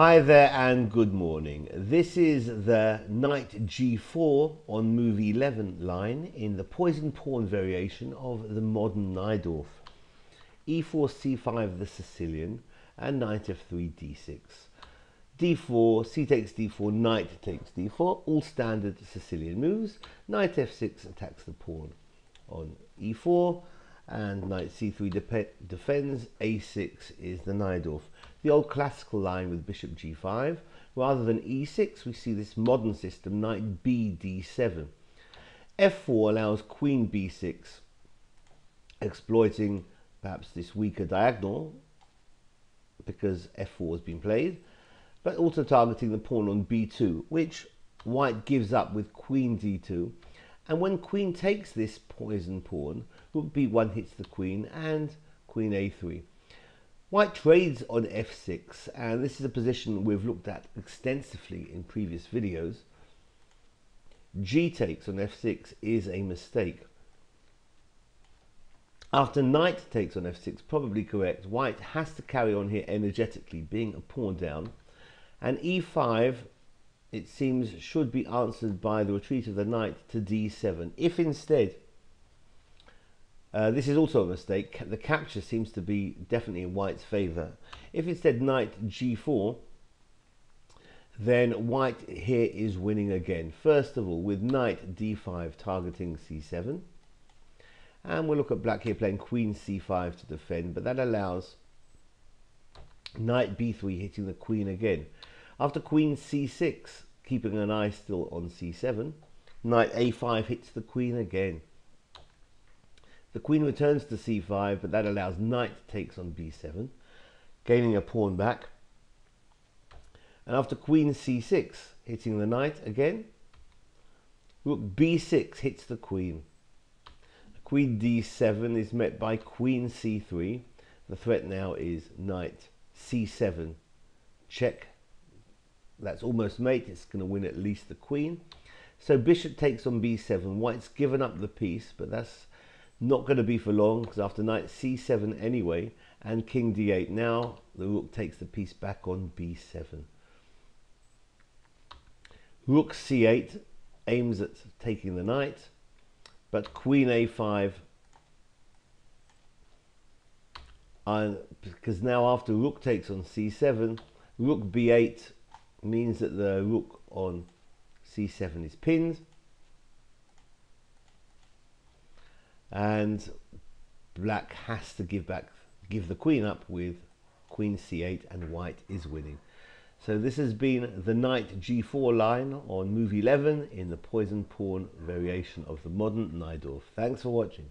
Hi there and good morning. This is the knight g4 on move 11 line in the poison pawn variation of the modern Najdorf. e4, c5 the Sicilian and knight f3, d6. d4, c takes d4, knight takes d4, all standard Sicilian moves. Knight f6 attacks the pawn on e4 and knight c3 defends, a6 is the Najdorf. The old classical line with bishop g5. Rather than e6, we see this modern system, knight b d7. f4 allows queen b6, exploiting perhaps this weaker diagonal, because f4 has been played, but also targeting the pawn on b2, which white gives up with queen d2, and when queen takes this poison pawn, rook b1 hits the queen and queen a3. White trades on f6, and this is a position we've looked at extensively in previous videos. G takes on f6 is a mistake. After knight takes on f6, probably correct, white has to carry on here energetically, being a pawn down. And e5 it seems, should be answered by the retreat of the knight to d7. If instead, uh, this is also a mistake, the capture seems to be definitely in white's favour. If instead knight g4, then white here is winning again. First of all, with knight d5 targeting c7. And we'll look at black here playing queen c5 to defend, but that allows knight b3 hitting the queen again. After queen c6, keeping an eye still on c7, knight a5 hits the queen again. The queen returns to c5, but that allows knight takes on b7, gaining a pawn back. And after queen c6, hitting the knight again, rook b6 hits the queen. Queen d7 is met by queen c3. The threat now is knight c7, check that's almost mate. It's going to win at least the queen. So bishop takes on b7. White's given up the piece, but that's not going to be for long because after knight c7 anyway, and king d8. Now the rook takes the piece back on b7. Rook c8 aims at taking the knight, but queen a5 and because uh, now after rook takes on c7, rook b8 means that the rook on c7 is pinned and black has to give back give the queen up with queen c8 and white is winning so this has been the knight g4 line on move 11 in the poison pawn variation of the modern Najdorf. Thanks for watching.